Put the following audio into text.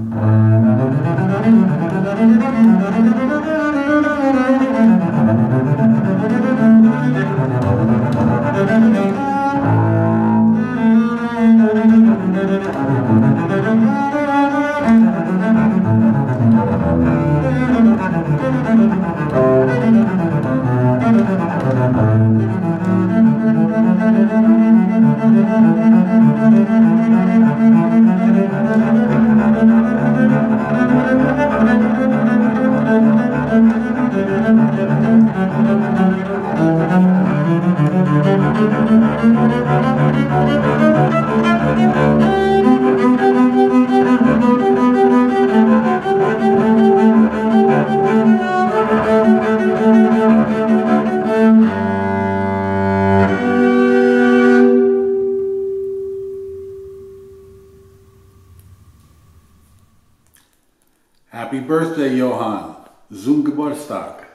Thank you. Happy birthday, Johann. Zum Geburtstag.